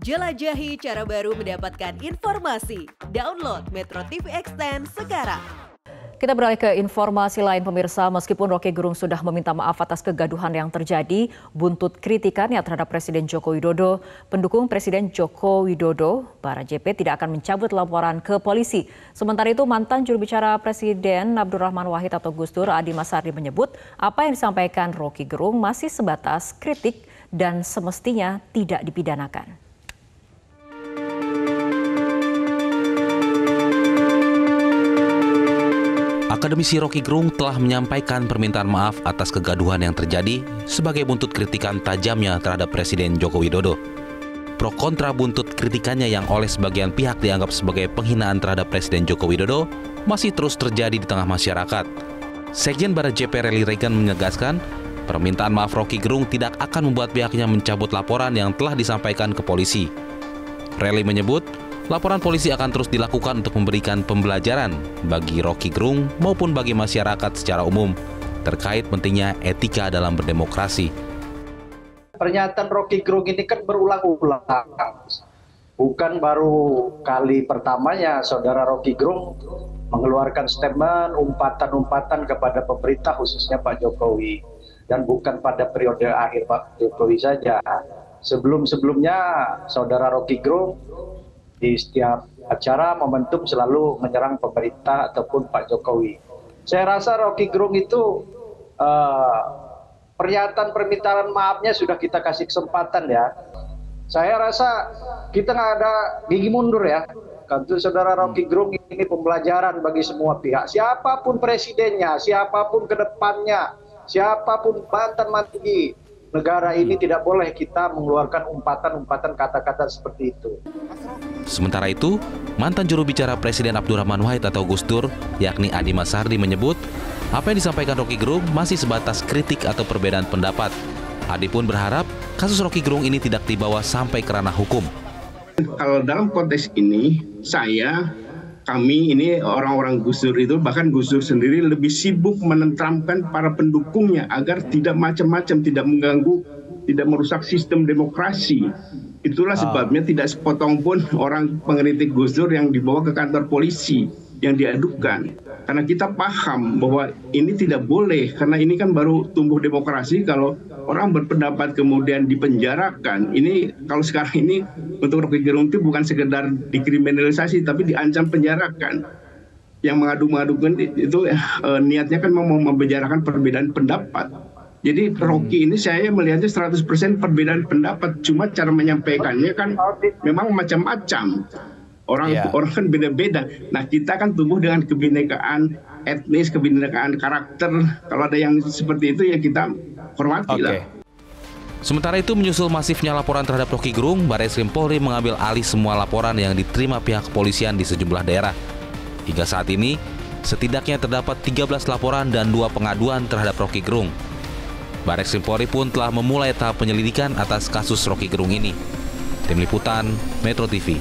Jelajahi cara baru mendapatkan informasi. Download Metro TV Extend sekarang. Kita beralih ke informasi lain pemirsa, meskipun Rocky Gerung sudah meminta maaf atas kegaduhan yang terjadi, buntut kritikannya terhadap Presiden Joko Widodo, pendukung Presiden Joko Widodo, Bara JP tidak akan mencabut laporan ke polisi. Sementara itu mantan juru bicara Presiden Abdurrahman Wahid atau Gus Dur Adi Masardi menyebut apa yang disampaikan Rocky Gerung masih sebatas kritik dan semestinya tidak dipidanakan. Akademisi Rocky Gerung telah menyampaikan permintaan maaf atas kegaduhan yang terjadi sebagai buntut kritikan tajamnya terhadap Presiden Joko Widodo. Pro kontra buntut kritikannya yang oleh sebagian pihak dianggap sebagai penghinaan terhadap Presiden Joko Widodo masih terus terjadi di tengah masyarakat. Sekjen Barat JP Rally Reagan menegaskan, permintaan maaf Rocky Gerung tidak akan membuat pihaknya mencabut laporan yang telah disampaikan ke polisi. Rally menyebut, Laporan polisi akan terus dilakukan untuk memberikan pembelajaran bagi Rocky Gerung maupun bagi masyarakat secara umum terkait pentingnya etika dalam berdemokrasi. Pernyataan Rocky Gerung ini kan berulang-ulang. Bukan baru kali pertamanya saudara Rocky Gerung mengeluarkan statement umpatan-umpatan kepada pemerintah khususnya Pak Jokowi dan bukan pada periode akhir Pak Jokowi saja. Sebelum-sebelumnya saudara Rocky Gerung di setiap acara momentum selalu menyerang pemerintah ataupun Pak Jokowi. Saya rasa Rocky Gerung itu uh, pernyataan permintaan maafnya sudah kita kasih kesempatan ya. Saya rasa kita nggak ada gigi mundur ya. Tentu saudara Rocky Gerung ini pembelajaran bagi semua pihak. Siapa pun presidennya, siapa pun ke depannya, siapa pun mantan mantan negara ini tidak boleh kita mengeluarkan umpatan-umpatan kata-kata seperti itu. Sementara itu, mantan juru bicara Presiden Abdurrahman Wahid atau Gus Dur, yakni Adi Masardi menyebut, apa yang disampaikan Rocky Gerung masih sebatas kritik atau perbedaan pendapat. Adi pun berharap kasus Rocky Gerung ini tidak dibawa sampai ke ranah hukum. Kalau dalam konteks ini, saya kami ini orang-orang Gus Dur itu bahkan Gus Dur sendiri lebih sibuk menentramkan para pendukungnya agar tidak macam-macam, tidak mengganggu, tidak merusak sistem demokrasi. Itulah ah. sebabnya tidak sepotong pun orang pengkritik Gus Dur yang dibawa ke kantor polisi yang diadukan. Karena kita paham bahwa ini tidak boleh karena ini kan baru tumbuh demokrasi kalau orang berpendapat kemudian dipenjarakan. Ini kalau sekarang ini untuk Rocky Gerung itu bukan sekedar dikriminalisasi tapi diancam penjarakan. Yang mengadu-ngadukan itu eh, niatnya kan mau membicarakan perbedaan pendapat. Jadi Rocky ini saya melihatnya 100% perbedaan pendapat, cuma cara menyampaikannya kan memang macam-macam. Orang yeah. orang kan beda-beda. Nah kita kan tumbuh dengan kebinekaan etnis, kebinekaan karakter. Kalau ada yang seperti itu ya kita hormati okay. lah. Sementara itu menyusul masifnya laporan terhadap Rocky Gerung, Baris Krim Polri mengambil alih semua laporan yang diterima pihak kepolisian di sejumlah daerah. Hingga saat ini, setidaknya terdapat 13 laporan dan dua pengaduan terhadap Rocky Gerung. Baris Krim Polri pun telah memulai tahap penyelidikan atas kasus Rocky Gerung ini. Tim Liputan, Metro TV.